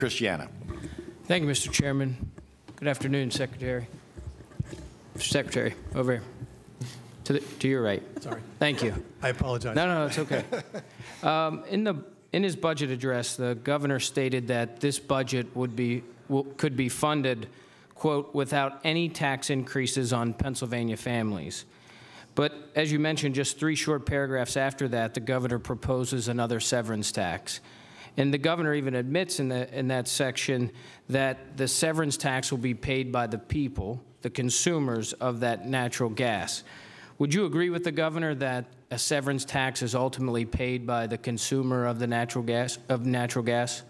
Christiana. Thank you, Mr. Chairman. Good afternoon, Secretary. Secretary, over here. To, the, to your right. Sorry. Thank you. I apologize. No, no, it's okay. Um, in, the, in his budget address, the governor stated that this budget would be, will, could be funded, quote, without any tax increases on Pennsylvania families. But as you mentioned, just three short paragraphs after that, the governor proposes another severance tax. And the governor even admits in, the, in that section that the severance tax will be paid by the people, the consumers of that natural gas. Would you agree with the governor that a severance tax is ultimately paid by the consumer of the natural gas of natural gas?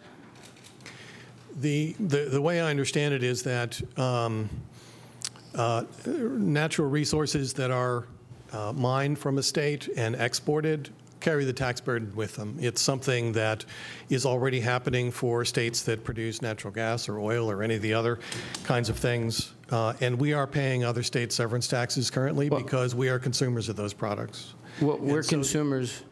The, the, the way I understand it is that um, uh, natural resources that are uh, mined from a state and exported carry the tax burden with them. It's something that is already happening for states that produce natural gas or oil or any of the other kinds of things. Uh, and we are paying other states severance taxes currently Well- because we are consumers of those products. Well, we're so- consumers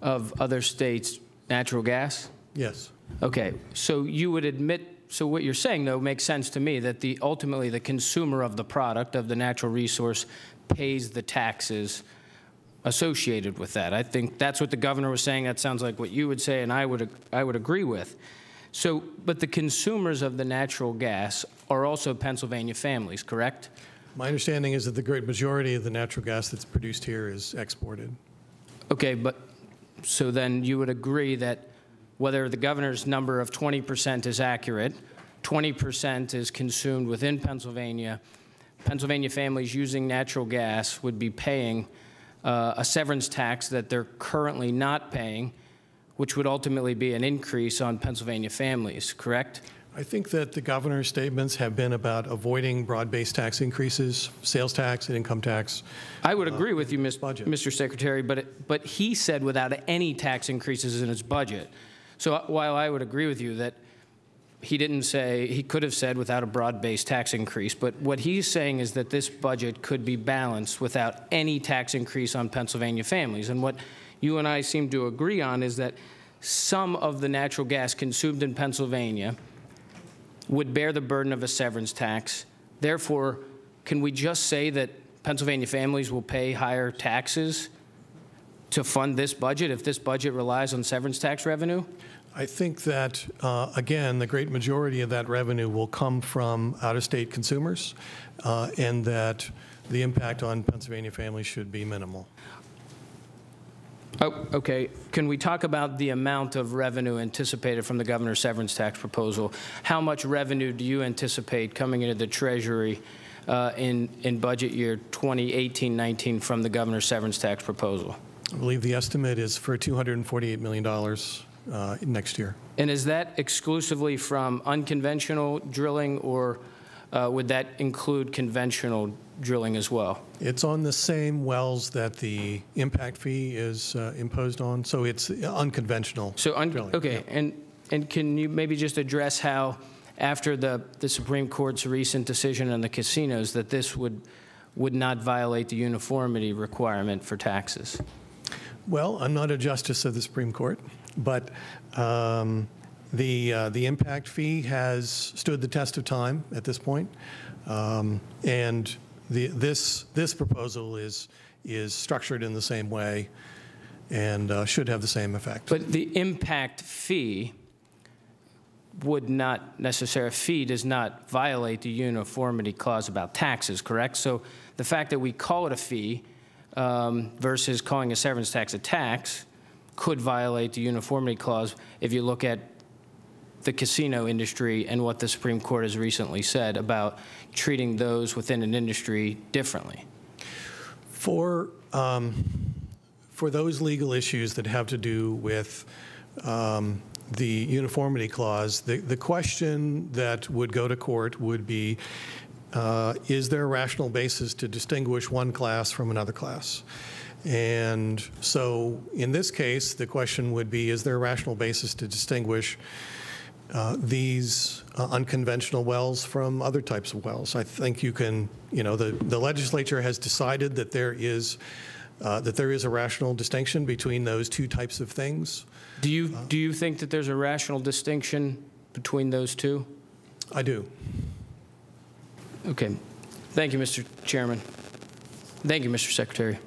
of other states' natural gas? Yes. Okay, so you would admit, so what you're saying, though, makes sense to me, that the, ultimately, the consumer of the product, of the natural resource, pays the taxes associated with that. I think that's what the governor was saying, that sounds like what you would say, and I would, I would agree with. So, but the consumers of the natural gas are also Pennsylvania families, correct? My understanding is that the great majority of the natural gas that's produced here is exported. Okay, but, so then you would agree that whether the governor's number of 20% is accurate, 20% is consumed within Pennsylvania, Pennsylvania families using natural gas would be paying uh, a severance tax that they're currently not paying, which would ultimately be an increase on Pennsylvania families, correct? I think that the governor's statements have been about avoiding broad-based tax increases, sales tax and income tax. I would agree with you, Mis- budget. Mr. Secretary, but, it- but he said without any tax increases in his budget. So uh, while I would agree with you that he didn't say, he could have said without a broad-based tax increase, but what he's saying is that this budget could be balanced without any tax increase on Pennsylvania families. And what you and I seem to agree on is that some of the natural gas consumed in Pennsylvania would bear the burden of a severance tax. Therefore, can we just say that Pennsylvania families will pay higher taxes to fund this budget if this budget relies on severance tax revenue? I think that, uh, again, the great majority of that revenue will come from out-of-state consumers, uh, and that the impact on Pennsylvania families should be minimal. Oh, okay. Can we talk about the amount of revenue anticipated from the governor's severance tax proposal? How much revenue do you anticipate coming into the Treasury uh, in, in budget year 2018-19 from the governor's severance tax proposal? I believe the estimate is for $248 million uh, next year. And is that exclusively from unconventional drilling, or uh, would that include conventional drilling as well? It's on the same wells that the impact fee is uh, imposed on, so it's unconventional So, un- drilling. okay, and, and can you maybe just address how, after the, the Supreme Court's recent decision on the casinos, that this would, would not violate the uniformity requirement for taxes? Well, I'm not a justice of the Supreme Court, but um, the, uh, the impact fee has stood the test of time at this point. Um, And the, this, this proposal is, is structured in the same way and uh, should have the same effect. But the impact fee would not necessarily, fee does not violate the uniformity clause about taxes, correct? So the fact that we call it a fee um, versus calling a severance tax a tax could violate the uniformity clause if you look at the casino industry and what the Supreme Court has recently said about treating those within an industry differently. For, um, for those legal issues that have to do with um, the uniformity clause, the, the question that would go to court would be, uh, is there a rational basis to distinguish one class from another class? And so in this case, the question would be, is there a rational basis to distinguish uh, these uh, unconventional wells from other types of wells. I think you can, you know, the, the legislature has decided that there is uh, that there is a rational distinction between those two types of things. Do you, do you think that there's a rational distinction between those two? I do. Okay. Thank you, Mr. Chairman. Thank you, Mr. Secretary.